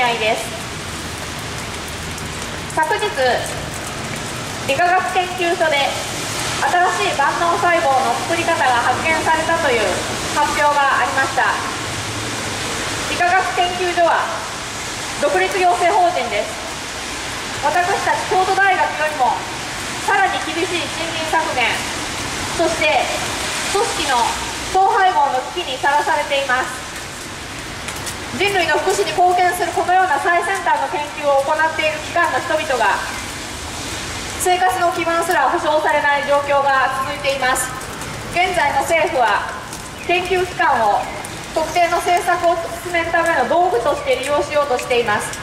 組合です。昨日理化学研究所で新しい万能細胞の作り方が発見されたという発表がありました。理化学研究所は独立行政法人です。私たち京都大学よりもさらに厳しい森林削減そして組織の総配合の危機にさらされています。人類の福祉に貢献するこのような最先端の研究を行っている機関の人々が生活の基盤すら保障されない状況が続いています。現在の政府は研究機関を特定の政策を進めるための道具として利用しようとしています。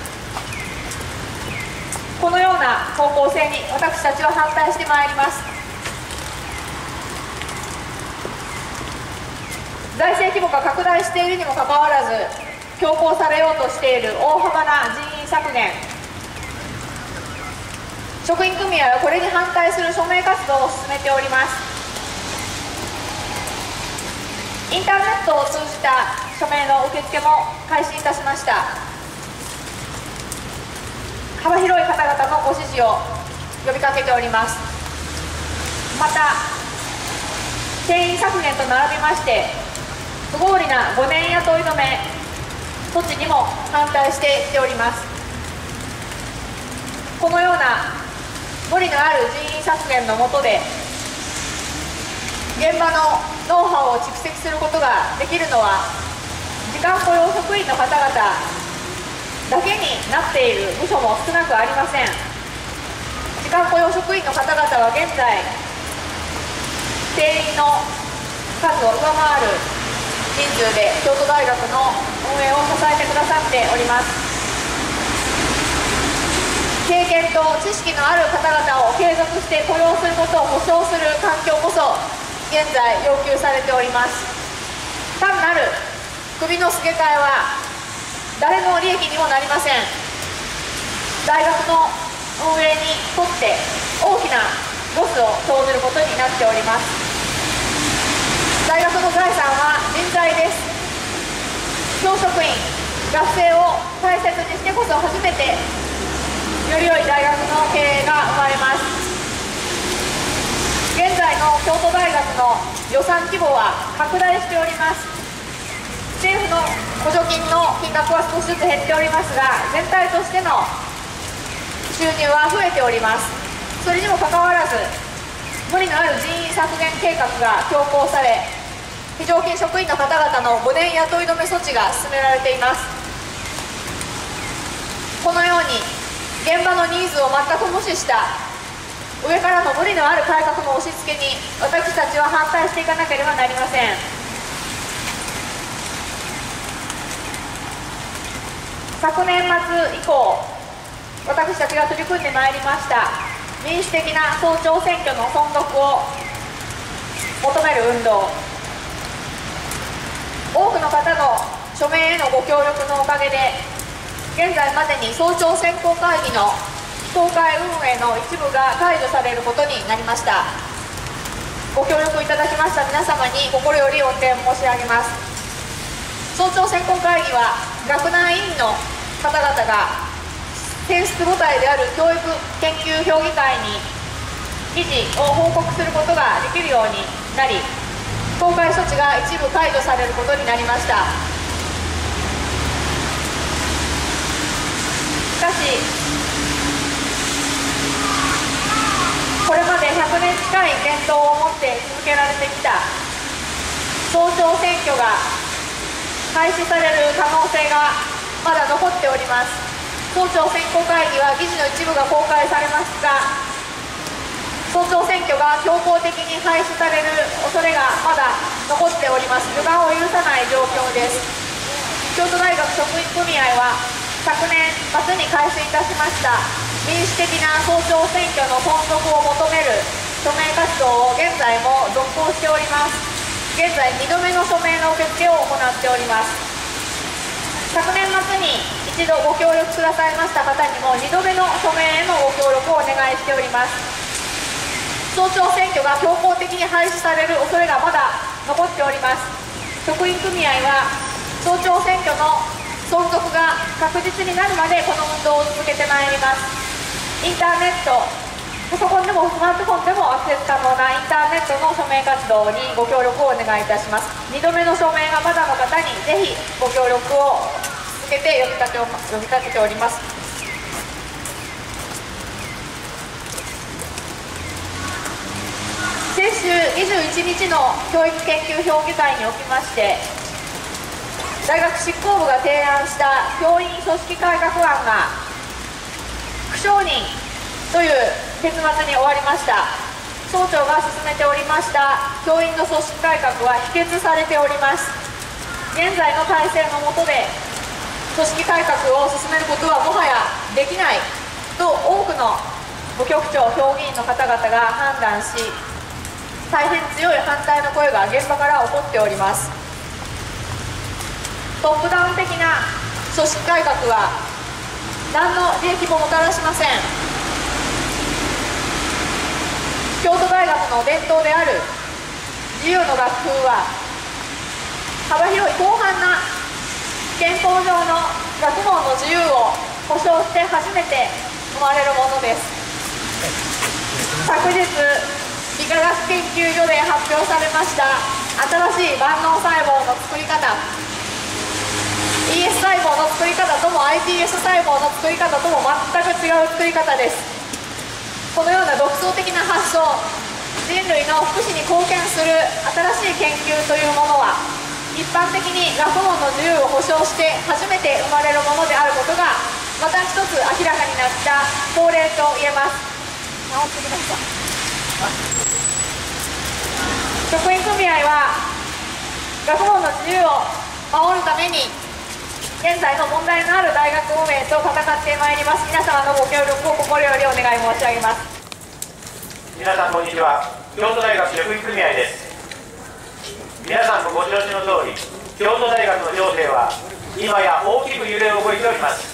このような方向性に私たちは反対してまいります。財政規模が拡大しているにもかかわらず強行されようとしている大幅な人員削減。職員組合はこれに反対する署名活動を進めております。インターネットを通じた署名の受付も開始いたしました。幅広い方々のご支持を呼びかけております。また定員削減と並びまして不合理な5年雇い止め措置にも反対してきております。このような無理のある人員削減のもとで現場のノウハウを蓄積することができるのは時間雇用職員の方々だけになっている部署も少なくありません。時間雇用職員の方々は現在定員の数を上回る人数で京都大学の運営を支えてくださっております。経験と知識のある方々を継続して雇用することを保障する環境こそ現在要求されております。単なる首の付け替えは誰の利益にもなりません。大学の運営にとって大きなロスを生ずることになっております。大学の財産は人材です。教職員学生を大切にしてこそ初めてより良い大学の経営が生まれます。現在の京都大学の予算規模は拡大しております。政府の補助金の金額は少しずつ減っておりますが全体としての収入は増えております。それにもかかわらず無理のある人員削減計画が強行され非常勤職員の方々の5年雇い止め措置が進められています。このように現場のニーズを全く無視した上からの無理のある改革の押し付けに私たちは反対していかなければなりません。昨年末以降私たちが取り組んでまいりました民主的な早朝選挙の存続を求める運動多くの方の署名へのご協力のおかげで現在までに早朝選考会議の非公開運営の一部が解除されることになりました。ご協力いただきました皆様に心よりお礼申し上げます。早朝選考会議は学内委員の方々が提出母体である教育研究評議会に記事を報告することができるようになり公開措置が一部解除されることになりました。かしこれまで100年近い伝統を持って続けられてきた早朝選挙が廃止される可能性がまだ残っております。早朝選考会議は議事の一部が公開されますが早朝選挙が強行的に廃止される恐れがまだ残っております。予断を許さない状況です。京都大学職員組合は昨年末に開始いたしました民主的な早朝選挙の存続を求める署名活動を現在も続行しております。現在2度目の署名の受付を行っております。昨年末に一度ご協力くださいました方にも2度目の署名へのご協力をお願いしております。早朝選挙が強行的に廃止される恐れがまだ残っております。職員組合は早朝選挙の存続が確実になるまでこの運動を続けてまいります。インターネットパソコンでもスマートフォンでもアクセス可能なインターネットの署名活動にご協力をお願いいたします。2度目の署名がまだの方にぜひご協力を続けて呼びかけを呼びかけております。先週21日の教育研究評議会におきまして大学執行部が提案した教員組織改革案が不承認という結末に終わりました。総長が進めておりました。教員の組織改革は否決されております。現在の体制の下で組織改革を進めることはもはやできないと多くの部局長評議員の方々が判断し大変強い反対の声が現場から起こっております。トップダウン的な組織改革は何の利益ももたらしません。京都大学の伝統である自由の学風は幅広い広範な憲法上の学問の自由を保障して初めて生まれるものです。昨日理化学研究所で発表されました新しい万能細胞の作り方。ES 細胞の作り方とも iPS 細胞の作り方とも全く違う作り方です。このような独創的な発想人類の福祉に貢献する新しい研究というものは一般的に学問の自由を保障して初めて生まれるものであることがまた一つ明らかになった法令と言えます。直ってください。職員組合は学問の自由を守るために現在の問題のある大学運営と戦ってまいります。皆様のご協力を心よりお願い申し上げます。皆さんこんにちは。京都大学職員組合です。皆さんもご承知の通り京都大学の情勢は今や大きく揺れ動いております。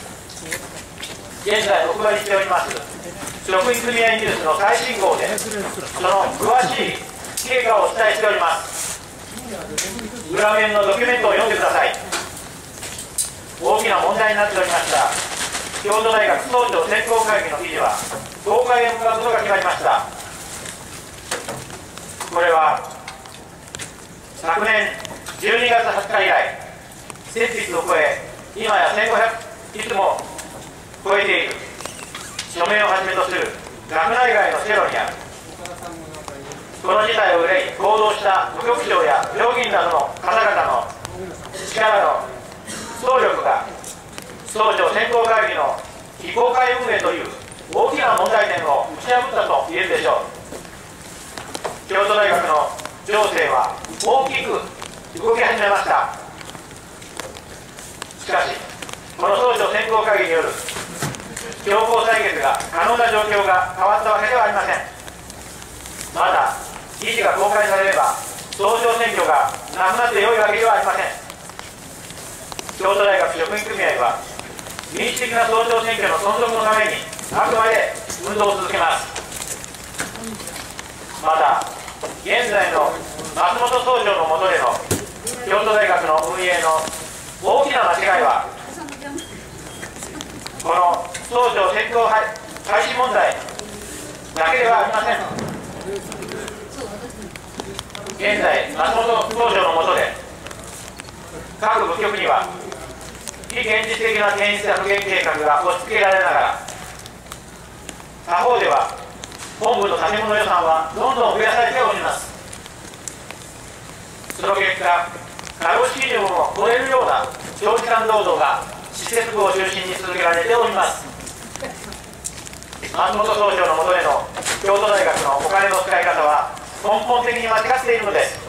現在お配りしております職員組合ニュースの最新号でその詳しい経過をお伝えしております。裏面のドキュメントを読んでください。大きな問題になっておりました。京都大学総長選考会議の記事は東海へ向かうことが決まりました。これは昨年12月20日以来設立を超え今や1500いつも超えている。署名をはじめとする学内外のチェロにあるこの事態を憂い行動した部局長や病院などの方々の力の総力が総長選考会議の非公開運営という大きな問題点を打ち破ったと言えるでしょう。京都大学の情勢は大きく動き始めました。しかしこの総長選考会議による強行採決が可能な状況が変わったわけではありません。まだ議事が公開されれば総長選挙がなくなって良いわけではありません。京都大学職員組合は民主的な総長選挙の存続のためにあくまで運動を続けます。また現在の松本総長の下での京都大学の運営の大きな間違いはこの総長選挙開始問題だけではありません。現在松本総長の下で各部局には非現実的な転出削減計画が押し付けられながら他方では本部の建物予算はどんどん増やされております。その結果過労死基準を超えるような長時間労働が施設部を中心に続けられております。松本総長の下での京都大学のお金の使い方は根本的に間違っているのです。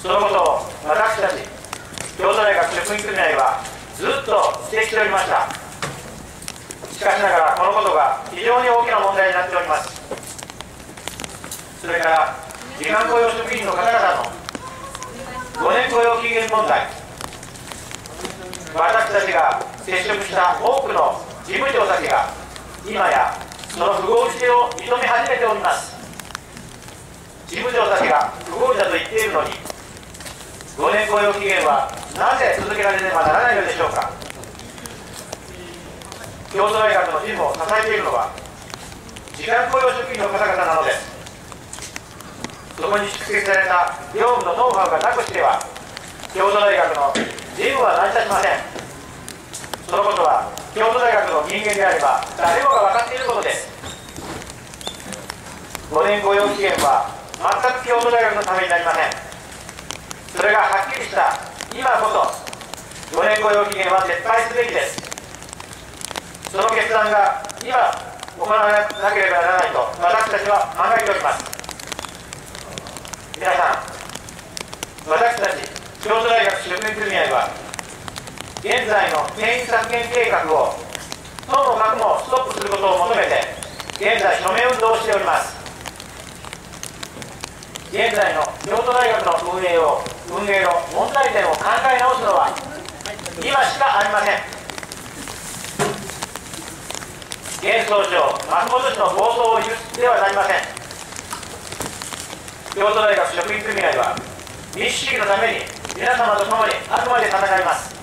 そのことを私たち京都大学職員組合はずっと指摘しておりました。しかしながらこのことが非常に大きな問題になっております。それから時間雇用職員の方々の5年雇用期限問題。私たちが接触した多くの事務長たちが今やその不合理性を認め始めております。事務長たちが不合理だと言っているのに5年雇用期限はなぜ続けられねばならないのでしょうか。京都大学の事務を支えているのは時間雇用職員の方々なのです。そこに蓄積された業務のノウハウがなくしては京都大学の事務は成り立ちません。そのことは京都大学の人間であれば誰もが分かっていることです。5年雇用期限は全く京都大学のためになりません。それがはっきりした今こそ5年雇用期限は撤廃すべきです。その決断が今行わなければならないと私たちは考えております。皆さん私たち京都大学職員組合は現在の定員削減計画をともかくもストップすることを求めて現在署名運動をしております。現在の京都大学の運営を運営の問題点を考え直すのは今しかありません。現総長松本氏の暴走を許してはなりません。京都大学職員組合は民主主義のために皆様と共にあくまで戦います。